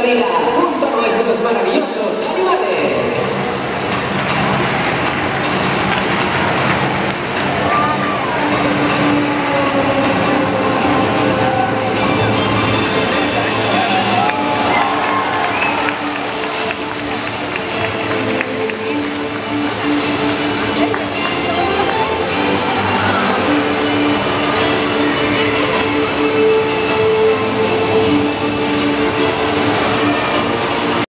junto a nuestros maravillosos animales.